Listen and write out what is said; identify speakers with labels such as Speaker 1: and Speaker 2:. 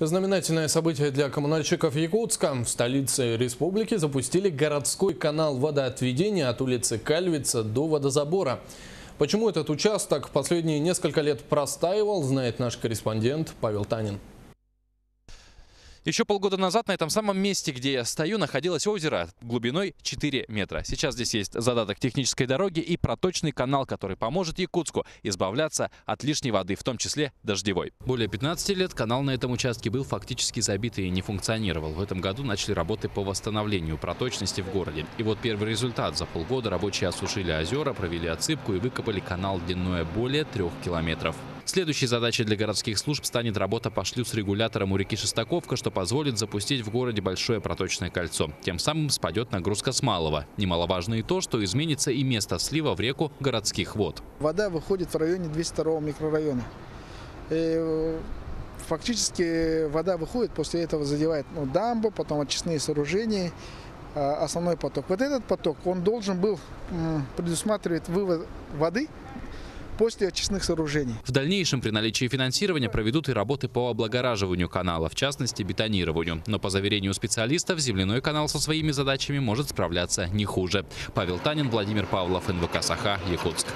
Speaker 1: Знаменательное событие для коммунальщиков Якутска. В столице республики запустили городской канал водоотведения от улицы Кальвица до водозабора. Почему этот участок последние несколько лет простаивал, знает наш корреспондент Павел Танин.
Speaker 2: Еще полгода назад на этом самом месте, где я стою, находилось озеро глубиной 4 метра. Сейчас здесь есть задаток технической дороги и проточный канал, который поможет Якутску избавляться от лишней воды, в том числе дождевой. Более 15 лет канал на этом участке был фактически забит и не функционировал. В этом году начали работы по восстановлению проточности в городе. И вот первый результат. За полгода рабочие осушили озера, провели отсыпку и выкопали канал длиной более трех километров. Следующей задачей для городских служб станет работа по шлюз регулятором у реки Шестаковка, что позволит запустить в городе большое проточное кольцо. Тем самым спадет нагрузка с малого. Немаловажно и то, что изменится и место слива в реку городских вод.
Speaker 3: Вода выходит в районе 202 микрорайона. И фактически вода выходит, после этого задевает ну, дамбу, потом очистные сооружения, а, основной поток. Вот этот поток, он должен был предусматривать вывод воды после очистных сооружений.
Speaker 2: В дальнейшем при наличии финансирования проведут и работы по облагораживанию канала, в частности бетонированию. Но по заверению специалистов, земляной канал со своими задачами может справляться не хуже. Павел Танин, Владимир Павлов, НВК «Саха», Якутск.